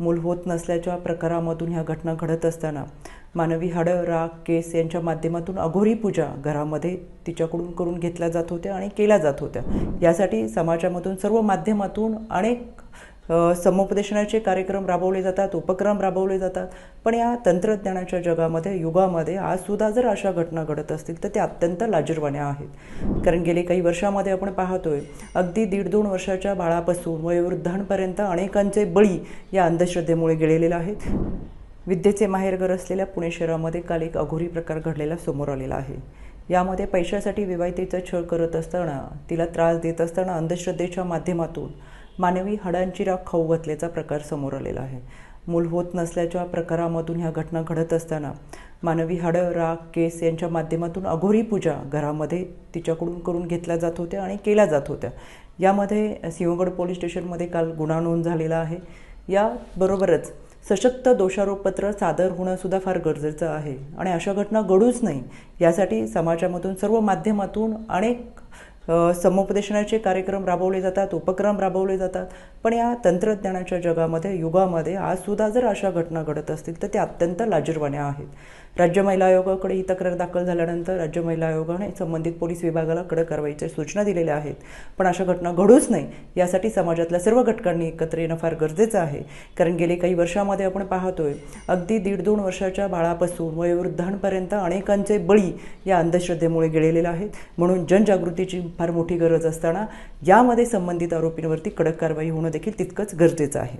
मूल होत नसल्याच्या प्रकारामधून ह्या घटना घडत असताना मानवी हाडं राग केस यांच्या माध्यमातून अघोरी पूजा घरामध्ये तिच्याकडून करून घेतल्या जात होत्या आणि केल्या जात होत्या. यासाठी समाजामधून सर्व माध्यमातून अनेक समुपदेशनाचे कार्यक्रम राबवले जातात उपक्रम राबवले जातात. पण या तंत्रज्ञानाच्या जगामध्ये युगामध्ये आजसुद्धा जर अशा घटना घडत असतील तर त्या अत्यंत लाजीरवाण्या आहेत. कारण गेले काही वर्षामध्ये आपण पाहतोय अगदी दीड दोन वर्षाच्या बाळापासून वयोवृद्धांपर्यंत अनेकांचे बळी या अंधश्रद्धेमुळे गेलेले आहेत. विद्येचे माहेरघर असलेल्या पुणे शहरामध्ये काल एक अघोरी प्रकार घडलेला समोर आलेला आहे. यामध्ये पैशासाठी विवाहितेचा छळ करत असताना तिला त्रास देत असताना अंधश्रद्धेच्या माध्यमातून मानवी हाडांची राख खाऊ घातल्याचा प्रकार समोर आलेला आहे. मूल होत नसल्याच्या प्रकारामधून ह्या घटना घडत असताना मानवी हाडं राग केस यांच्या माध्यमातून अघोरी पूजा घरामध्ये तिच्याकडून करून घेतल्या जात होत्या आणि केल्या जात होत्या. यामध्ये सिंहगड पोलीस स्टेशनमध्ये काल गुन्हा नोंद झालेला आहे. याबरोबरच सशक्त दोषारोपपत्र सादर होणंसुद्धा फार गरजेचं आहे. आणि अशा घटना घडूच नाही यासाठी समाजामधून सर्व माध्यमातून अनेक समुपदेशनाचे कार्यक्रम राबवले जातात उपक्रम राबवले जातात. पण या तंत्रज्ञानाच्या जगामध्ये युगामध्ये आजसुद्धा जर अशा घटना घडत असतील तर त्या अत्यंत लाजीरवाण्या आहेत. राज्य महिला आयोगाकडे ही तक्रार दाखल झाल्यानंतर राज्य महिला आयोगाने संबंधित पोलीस विभागाला कडक कारवाईच्या सूचना दिलेल्या आहेत. पण अशा घटना घडूच नाही यासाठी समाजातल्या सर्व घटकांनी एकत्र येणं फार गरजेचं आहे. कारण गेले काही वर्षामध्ये आपण पाहतोय अगदी दीड दोन वर्षाच्या बाळापासून वयोवृद्धांपर्यंत अनेकांचे बळी या अंधश्रद्धेमुळे गेलेले आहेत. म्हणून जनजागृतीची फार मोठी गरज असताना यामध्ये संबंधित आरोपींवरती कडक कारवाई होणं देखील तितकंच गरजेचं आहे.